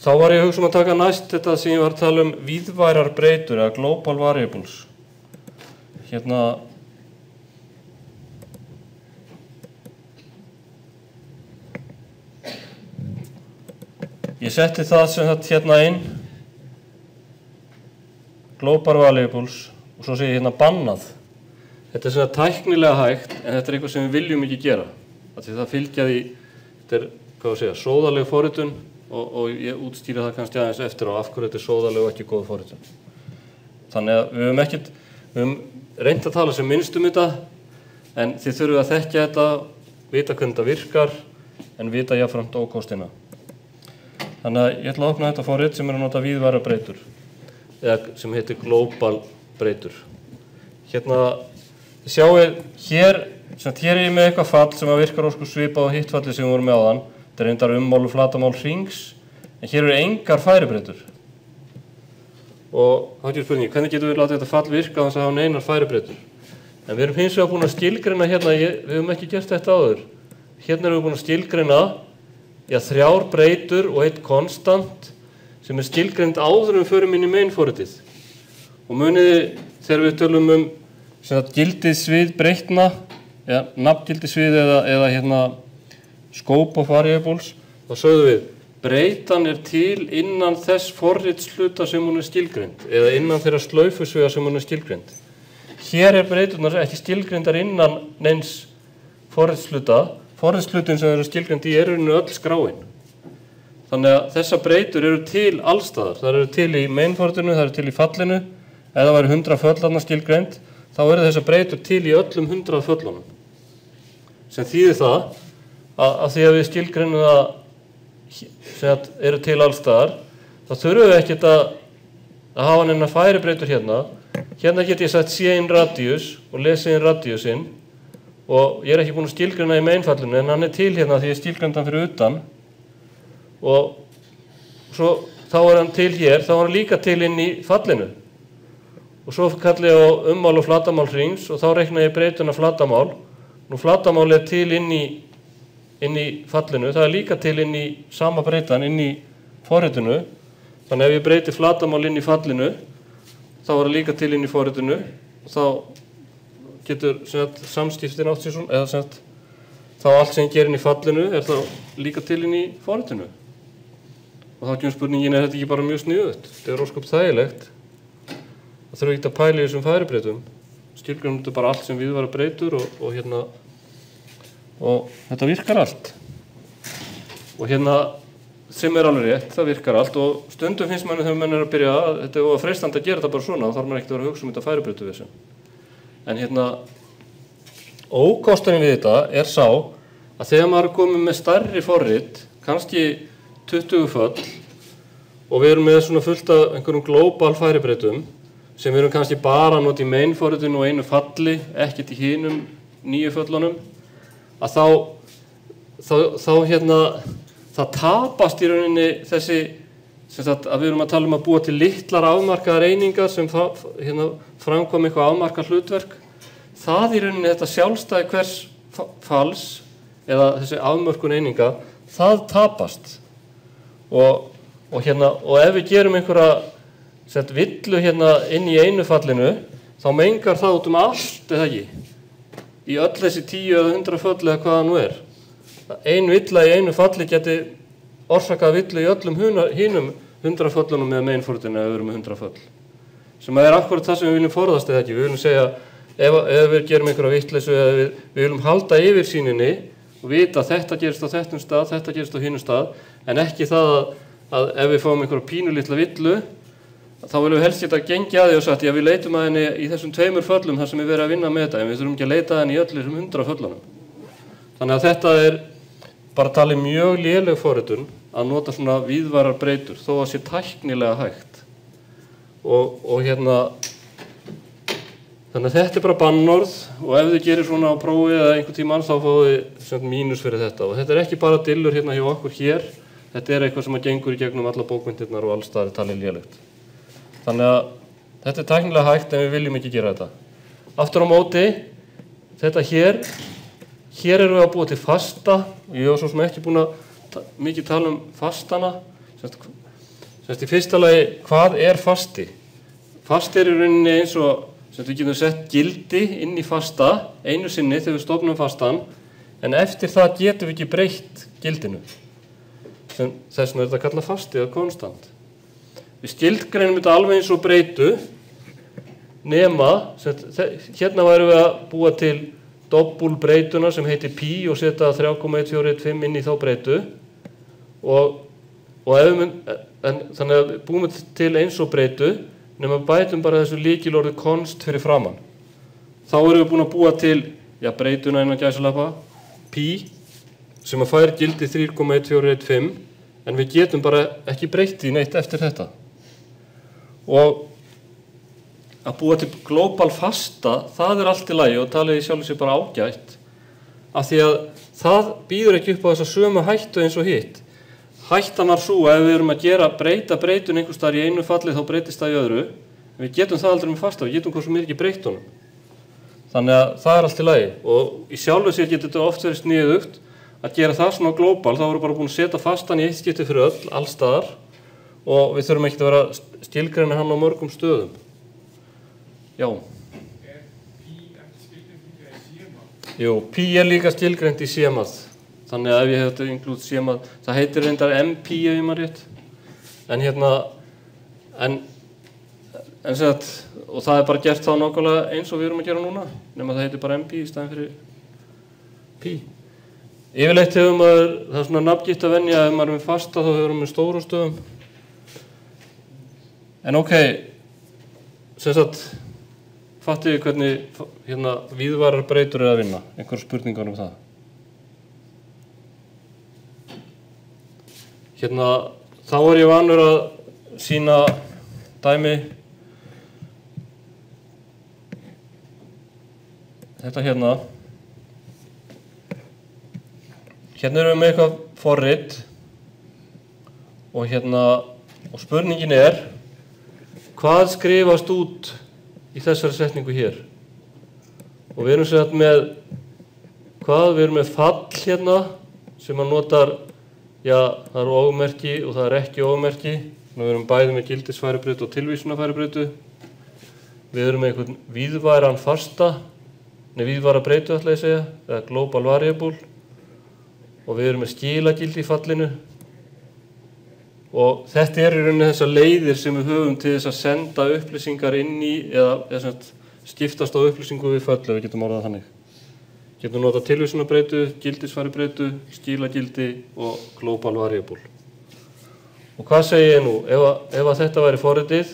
Þá var ég hugsa um að taka næst þetta sem ég var að tala um víðværar breytur eða global variables. Hérna Ég setti það sem þetta hérna inn global variables og svo segi ég hérna bannað. Þetta er svona tæknilega hægt en þetta er eitthvað sem við viljum ekki gera. Því það fylgjaði, þetta er, hvað að segja, sóðaleg forritun og, og ég útstýra það kannski aðeins eftir á af hverju þetta er sóðaleg og ekki góð forritun. Þannig að við höfum ekkert, við höfum reynd að tala sem minnst um þetta en þið þurfum að þekkja þetta, vita hvernig þetta virkar en vita jáfnframt ókostina. Þannig að ég ætla að opna þetta forrit sem er að nota víðværa breytur eða sem heitir global breytur. Hérna, þið sjáu hér, hér er ég með eitthvað fall sem að virkar ósku svipa á hittfalli sem við vorum með á þann. Þetta er reyndar ummál og flatamál hrings, en hér eru engar færibreytur. Og þá er spurningi, hvernig getum við látið þetta fall virka þannig að hafa neinar færibreytur? En við erum hins vegar búin að skilgreina hérna, við hefum ekki gert þetta áður. Hérna erum við búin að skilgreina já, þrjár breytur og eitt konstant sem er skilgrend áður við förum inn í mainforritið. Og muniði þegar við tölum um gildið svið breytna, eða nafngildið svið eða, eða hérna, scope of variables, þá sögðum við breytan er til innan þess forritsluta sem hún er skilgrend eða innan þeirra slaufusviða sem hún er skilgrend. Hér er breytunar ekki skilgrendar innan neins forritsluta, forritslutin sem eru skilgrend í er öll skráinn. Þannig að þessar breytur eru til allstaðar. Það eru til í mainfortinu, það eru til í fallinu. Það væri 100 föllarnar skilgreynd, þá eru þessar breytur til í öllum 100 föllunum. Sem þýðir það að, að því að við skilgreynum það sem eru til allstaðar, þá þurfum við ekkert að, að hafa neina færi breytur hérna. Hérna get ég sett C-in radius og lesið inn radiusinn og ég er ekki búin að skilgreyna í mainfallinu en hann er til hérna því ég skilgreynd hann fyrir utan. Og svo þá er hann til hér, þá er hann líka til inn í fallinu. Og svo kalli ég á ummál og flatamál hrings og þá reikna ég breytuna flatamál nú flatamál er til inn í inn í fallinu, það er líka til inn í sama breytan, inn í forritinu. Þannig ef ég breyti flatamál inn í fallinu þá er það líka til inn í forritinu. Og þá getur sagt, samskiptin átt sér svona eða sagt, þá allt sem ég ger inn í fallinu er þá líka til inn í forritinu. Og þá kemur spurningin er þetta ekki bara mjög sniðut þetta er ósköp þægilegt. Það þurfa ekki að pæla í þessum færibreytum. Skilgjum þetta bara allt sem við varum breytur og, og hérna og þetta virkar allt. Og hérna sem er alveg rétt, það virkar allt. Og stundum finnst manni þegar mann er að byrja að þetta er frestand að gera þetta bara svona þá þarf maður ekkert að vera að hugsa um þetta færibreytu við þessu en hérna ókosturinn við þetta er sá að þegar maður er komið með starri forrit kannski 20 föll og við erum með svona fullt af einhverjum global færibreytum sem við erum kannski bara að nota í mainforritinu og einu falli, ekkert í hínum nýju föllunum að þá, þá, þá hérna það tapast í rauninni þessi sagt, að við erum að tala um að búa til litlar afmarkaðar einingar sem það, hérna, framkom eitthvað afmarkað hlutverk. Það í rauninni þetta sjálfstæði hvers fals eða þessi afmörkun eininga það tapast. Og, og, hérna, og ef við gerum einhverja set, villu hérna inn í einu fallinu þá mengar það út um allt eða ekki í öll þessi tíu eða hundra föll eða hvaða nú er. Ein villa í einu falli geti orsakað villu í öllum hínum hundra föllunum með mainfórtinu eða með hundra föll. Sem er akkurat það sem við viljum forðast eða ekki? Við viljum segja ef, ef við gerum einhverja vittleysu eða við, við viljum halda yfir síninni og vita að þetta gerist á þettum stað, þetta gerist á hínum stað en ekki það að, að ef við fáum einhverja pínu litla villu þá viljum við helst geta gengja að því og sagt já við leitum að henni í þessum tveimur föllum þar sem við verðum að vinna með þetta en við þurfum ekki að leita að henni í öllir um hundra föllunum. Þannig að þetta er bara talið mjög léleg fóritun að nota svona víðvarar breytur þó að sé tæknilega hægt. Og, og hérna þannig að þetta er bara bannorð og ef þið gerir svona á prófi eða einhver tíma þá fáið þið mínus fyrir þetta. Og þetta er ekki bara dillur hérna hjá okkur hér þetta er eitthvað sem að gengur í gegnum alla bókmyndirnar og allstaðir talið lélugt. Þannig að þetta er tæknilega hægt en við viljum ekki gera þetta. Aftur á móti, þetta hér, hér erum við að búa til fasta og ég hef svo sem ekki búin að mikið tala um fastana. Sérst í fyrsta lagi, hvað er fasti? Fasti er í rauninni eins og sem við getum sett gildi inn í fasta einu sinni þegar við stofnum fastan en eftir það getum við ekki breytt gildinu. Þess vegna er þetta kallað fasti eða konstant. Við skildgreinum þetta alveg eins og breytu nema, sem, hérna værum við að búa til dobbul breytuna sem heitir pi og setja 3,1415 inn í þá breytu og, og við, en, þannig að við búum til eins og breytu nema bætum bara þessu líkilorðu konst fyrir framann. Þá erum við búin að búa til já, breytuna innan gæsalappa pi sem að fær gildi 3,1415 en við getum bara ekki breytið neitt eftir þetta. Og að búa til global fasta, það er allt í lagi og taliði sjálf sér bara ágætt. Af því að það býður ekki upp á þessa sömu hættu eins og hitt. Hættan var svo að ef við erum að gera breyta breytun einhver starf í einu falli þá breytist það í öðru. En við getum það aldrei með fasta, við getum hvað sem er ekki breytunum. Þannig að það er allt í lagi. Og í sjálfu sér getur þetta oft verið sniðugt að gera það svona global, þá erum við bara búin að setja fastan í eitt skipti fyrir öll, allstaðar og við þurfum ekki að vera stilgræna hann á mörgum stöðum. Já. Er pí ekki skilgreint líka í sémað? Jú, pi er líka stilgrænt í sémað. Þannig að ef ég hefði inklútt sémað, það heitir reyndar MP ef ég maður rétt. En hérna, en, en sagt, og það er bara gert þá nákvæmlega eins og við erum að gera núna, nema það heitir bara MP í staðin fyrir pi. Yfirleitt hefur maður, það er svona nafngitt að venja, ef maður er með fasta þá hefur maður með stóru stöðum. En ok, sem sagt, Fattu þið hvernig hérna, víðvarar breytur er að vinna? Einhver spurningar um það? Hérna, þá er ég vanur að sína dæmi þetta hérna hérna erum við með eitthvað forrið og hérna og spurningin er hvað skrifast út í þessari setningu hér? Og við erum sett með hvað, við erum með fall hérna sem að notar já, það eru ómerki og það er ekki ómerki. Þannig að við erum bæði með gildisfæribreytu og tilvísunafæribreytu við erum með einhvern víðværan fasta nei, víðværa breytu ætla ég að segja eða global variable. Og við erum með skilagildi í fallinu og þetta er í rauninni þessar leiðir sem við höfum til þess að senda upplýsingar inn í eða, eða sagt, skiptast á upplýsingu við föllu, við getum orðað þannig. Getum notað tilvísunarbreytu, gildisfæribreytu, skílagildi og global variable. Og hvað segir ég nú? Ef, að, ef að þetta væri forritið,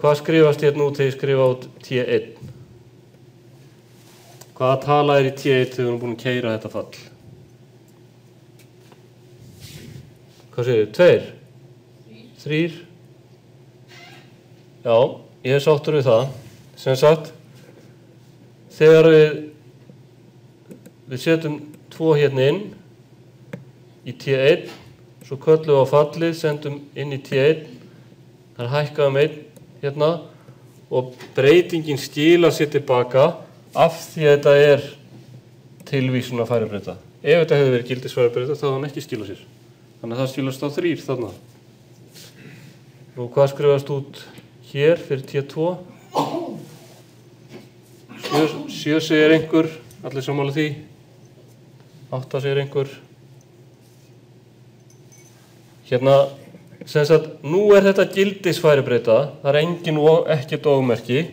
hvað skrifast ég nú til að skrifa át T1? Hvaða tala er í T1 þegar við erum búin að keira þetta fall? Hvað segir þið? Tveir? Þrýr? Já, ég er sáttur við það. Sem sagt, þegar við, við setjum tvo hérna inn í T1, svo köllum við á fallið, sendum inn í T1, þar hækkaðum einn hérna og breytingin skila sér tilbaka af því að þetta er tilvísun að færibreyta. Ef þetta hefur verið gildisfæribreyta þá hann ekki skila sér. Þannig að það skilast á þrýr þarna. Og hvað skrifast út hér fyrir T2? Sjö, sjö segir einhver, allir samála því. Átta segir einhver. Hérna, sem sagt, nú er þetta gildisfæribreyta, það er engin og ekkert ómerki,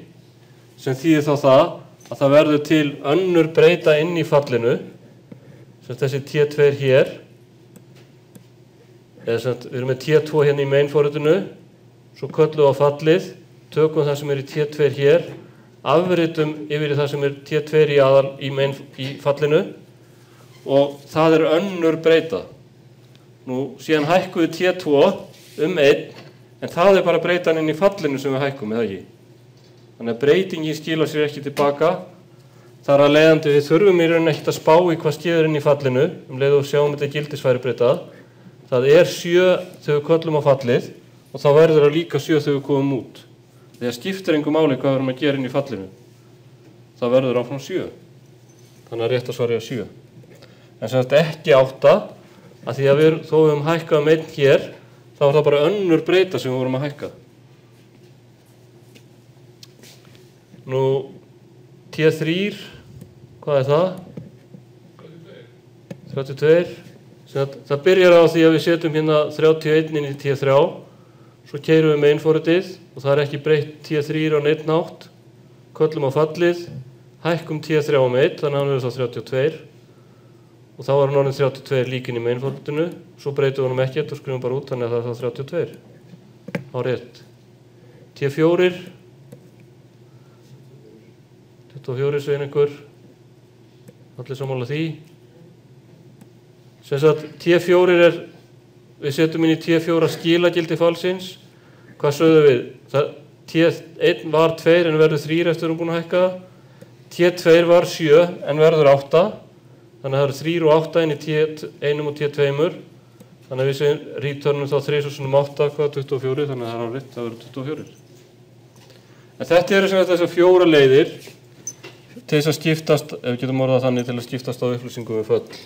sem þýðir þá það að það verður til önnur breyta inn í fallinu, sem þessi T2 hér, eða sem við erum með T2 hérna í mainforritinu, svo köllum við á fallið, tökum það sem er í T2 hér, afritum yfir það sem er T2 í, aðal, í, main, í fallinu og það er önnur breyta. Nú síðan hækkum við T2 um einn, en það er bara breytan inn í fallinu sem við hækkum, eða ekki? Þannig að breytingin skila sér ekki tilbaka, þar að leiðandi við þurfum í rauninni ekkert að spá í hvað skeiður inn í fallinu, um leið og sjáum þetta gildisfæri breytað, það er sjö þegar við köllum á fallið og þá verður það líka sjö þegar við komum út. Þegar skiptir einhver máli hvað við erum að gera inn í fallinu, það verður áfram sjö. Þannig að rétt að svarja sjö. En sem þetta ekki átta, að því að við, þó við höfum hækkað um einn hér, þá er það bara önnur breyta sem við vorum að hækka. Nú, T3, hvað er það? 32. Sem að, það byrjar á því að við setjum hérna 31 inn í T3, svo keirum við með inforitið og það er ekki breytt T3 á neitt nátt, köllum á fallið, hækkum T3 um 1, þannig að hann verður þá 32 og þá var hann orðin 32 líkin í mainfortinu, svo breytum við hann ekkert og skrifum bara út, þannig að það er þá 32 á rétt. T4 24 segir einhver. Allir sammála því. Sem sagt T4 er við setjum inn í T4 skilagildi falsins. Hvað sögðum við? Það, T1 var 2 en verður 3 eftir að við erum búin að hækka það. T2 var 7 en verður 8 þannig að það eru 3 og 8 inn í T1 og T2 þannig að við segjum returnum þá 3 sem 8 hvað 24 þannig að það er á rétt það verður 24 en þetta eru sem sagt þessar fjóra leiðir til þess að skiptast, ef við getum orðað þannig, til að skiptast á upplýsingum við föll.